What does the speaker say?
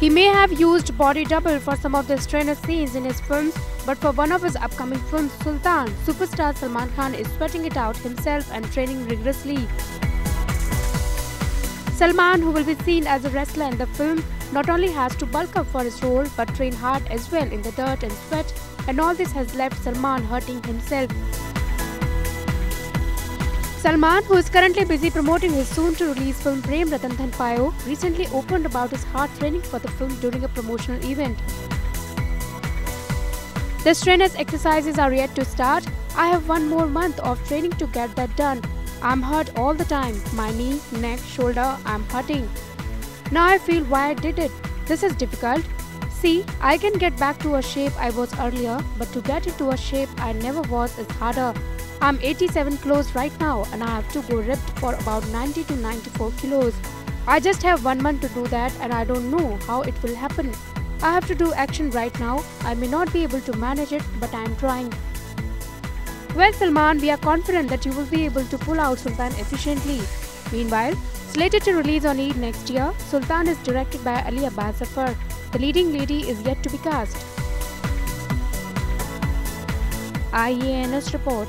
He may have used body double for some of the strenuous scenes in his films, but for one of his upcoming films, Sultan, superstar Salman Khan is sweating it out himself and training rigorously. Salman, who will be seen as a wrestler in the film, not only has to bulk up for his role but train hard as well in the dirt and sweat, and all this has left Salman hurting himself. Salman, who is currently busy promoting his soon-to-release film Prem Ratan Dhan Payo, recently opened about his hard training for the film during a promotional event. The strenuous exercises are yet to start. I have one more month of training to get that done. I'm hurt all the time. My knee, neck, shoulder, I'm hurting. Now I feel why I did it. This is difficult. See, I can get back to a shape I was earlier, but to get into a shape I never was is harder. I'm 87 kilos right now and I have to go ripped for about 90 to 94 kilos. I just have one month to do that and I don't know how it will happen. I have to do action right now. I may not be able to manage it, but I am trying. Well, Salman, we are confident that you will be able to pull out Sultan efficiently. Meanwhile, slated to release on Eid next year, Sultan is directed by Ali Abbas Zafar. The leading lady is yet to be cast. IANS report